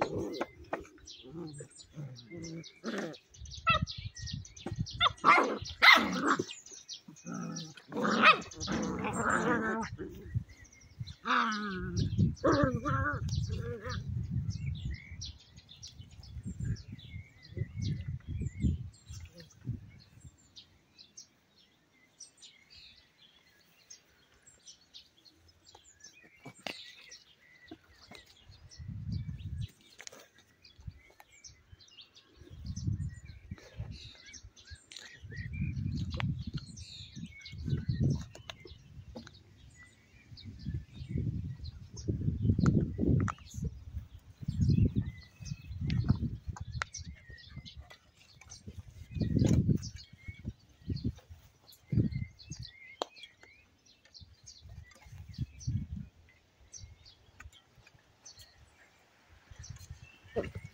Oh. 음. 음. 음. Okay.